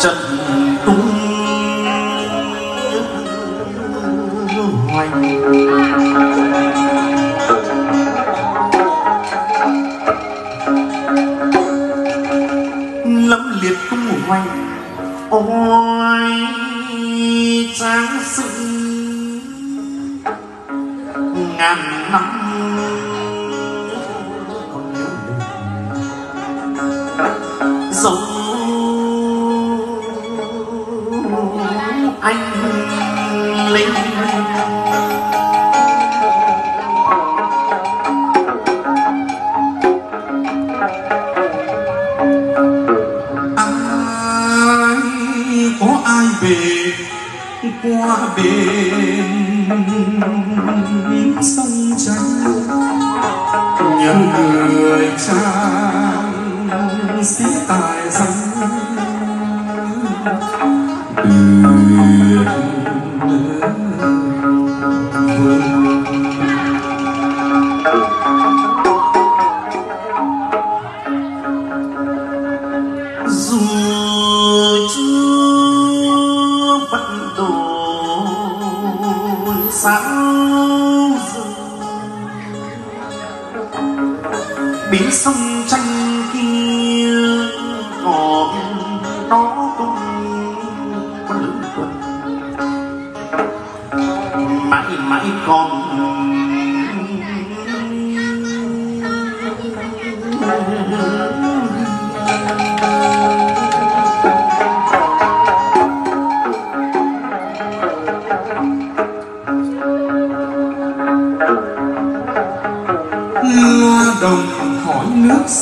chật tung. Hoành. Lẫm liệt tung hoành. Ôi. anh linh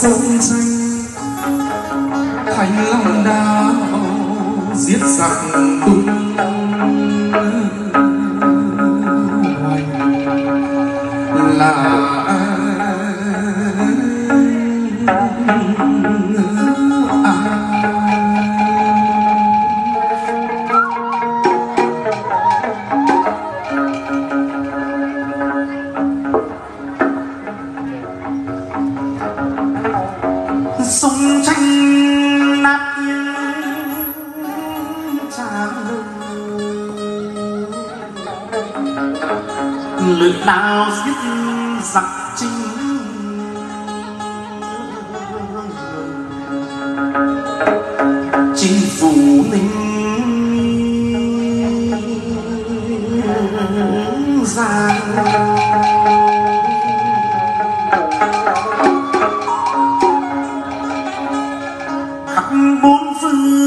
sông tranh thành long đao giết giặc tung nào giết giặc chính. Chính phủ ninh giang khắp bốn phương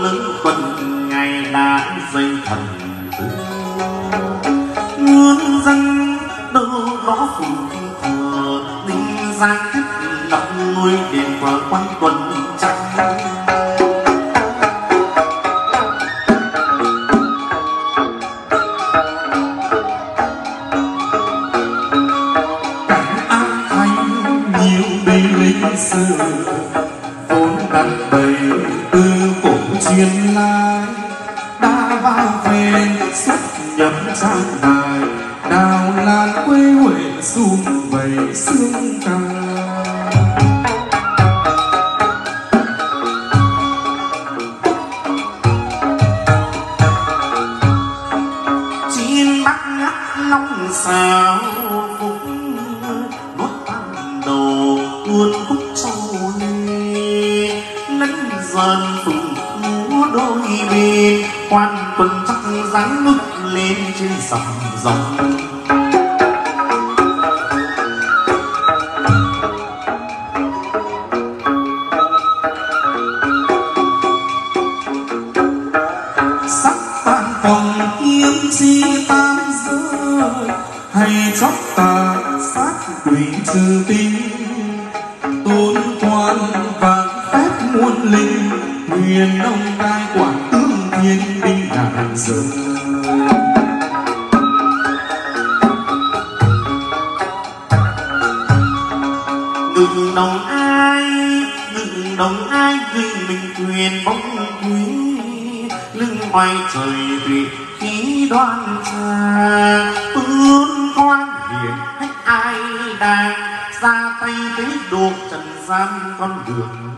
lớn quân ngày đã dây thần muôn dân đâu đó phù thừa đinh giang thiết lập ngôi đền và quan quân trắng Hãy subscribe cho kênh Ghiền Mì Gõ Để không bỏ truyền lai đã vào về xuất nhập trang bài đào làng quê huệ sum vầy sương ca. Chín bắt ngắt long xà rắn nước lên trên dòng dòng. Sắc tan quần kiếm chi tam giới, hay chóc tà sát quỷ trừ tinh đừng đồng ai đừng đồng ai vì mình quyền bóng quý. Lưng ngoài trời vì khí đoan xa, tương quan hiền hết ai đang ra tay tế độ trần gian con đường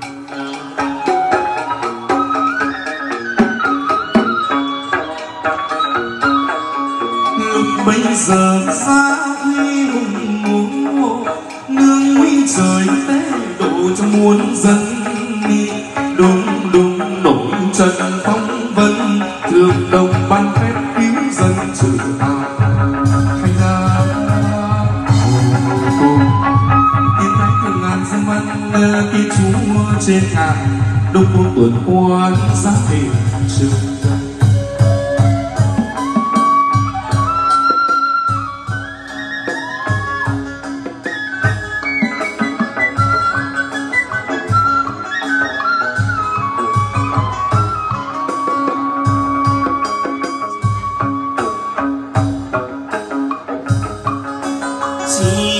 lúc bây giờ ra nguy tế độ cho muôn dân đi. Đúng đúng, nổi trần phong vân, thường đồng ban phép cứu dân trừ tà thành ra hồ tô tiên thái thường ngàn dân văn kia chúa trên ngàn đông vô tuần quan see.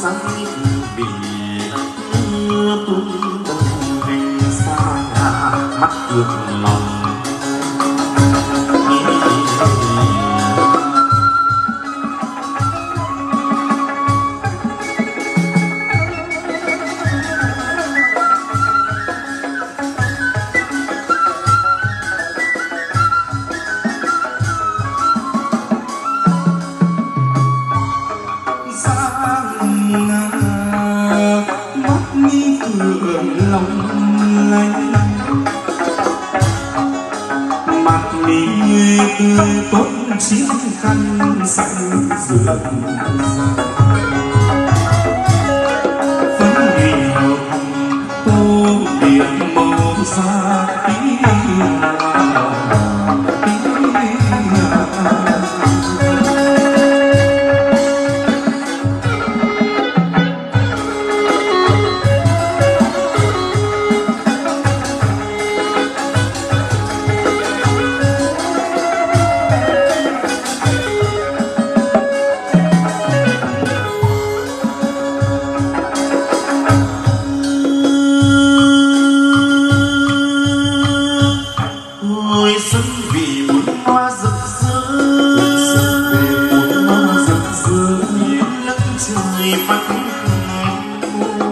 So, yeah.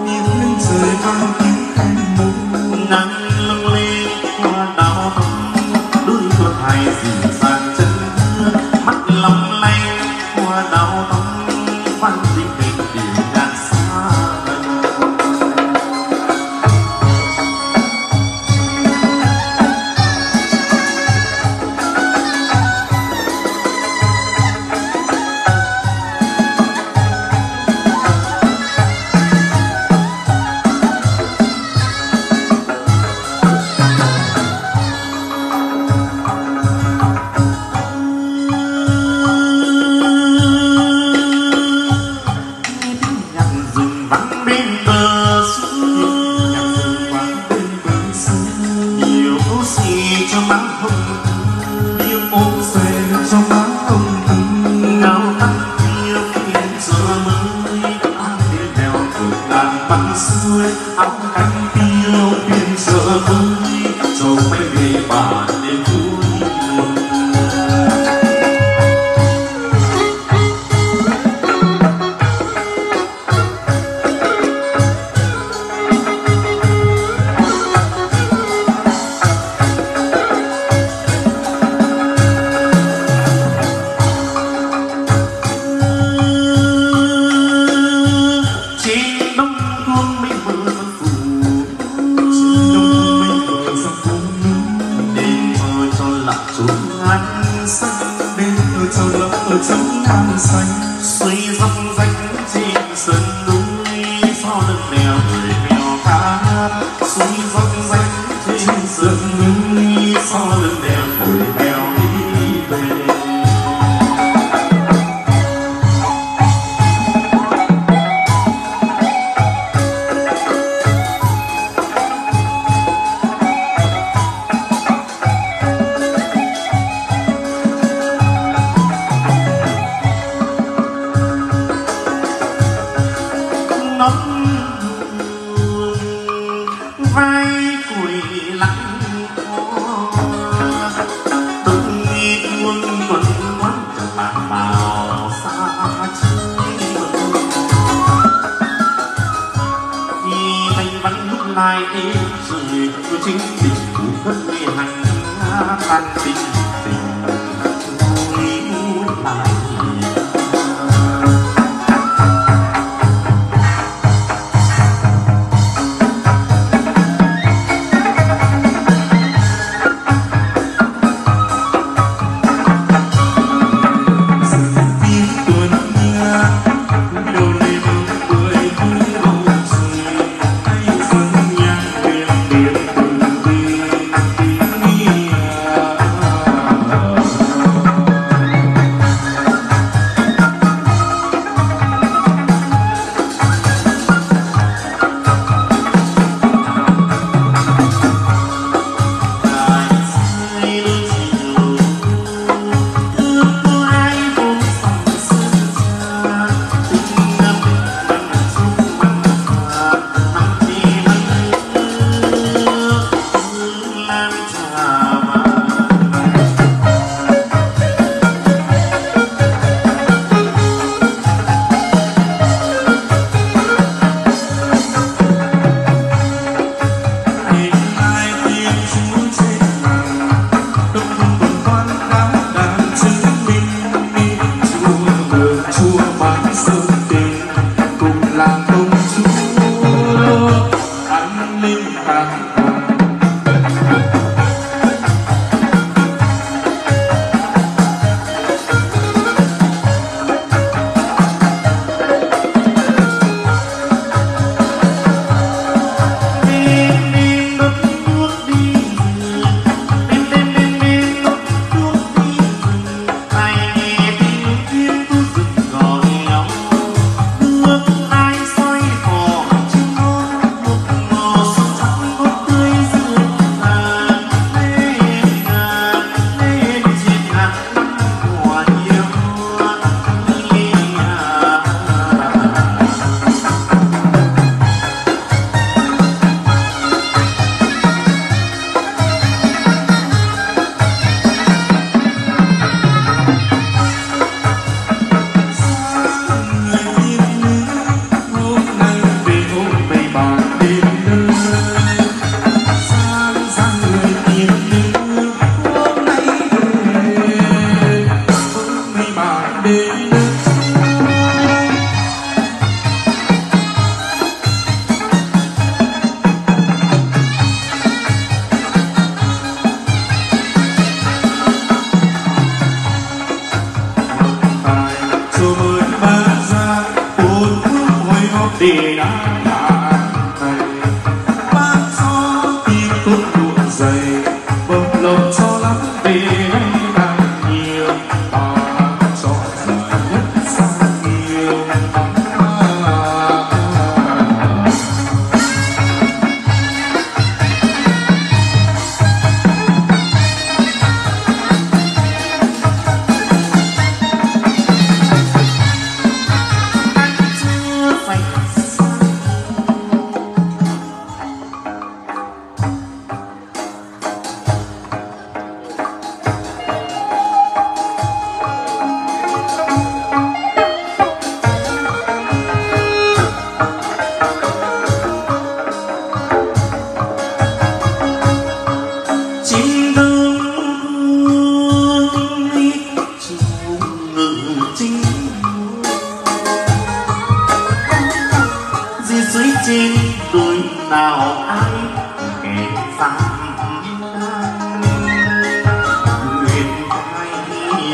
你问怎样？sợ mai yêu rồi chính tình cũng rất hạnh tan tình. Dina.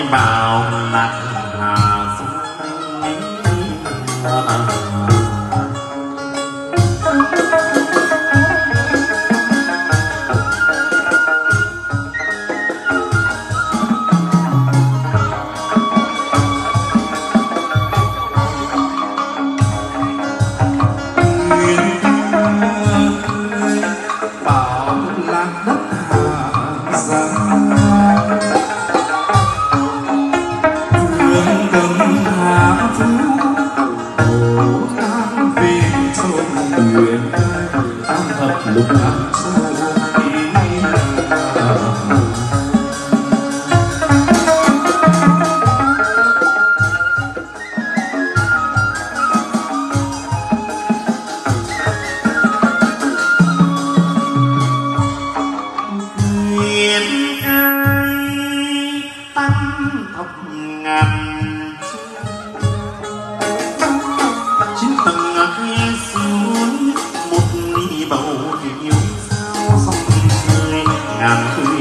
about. Tam hợp lục tam sa and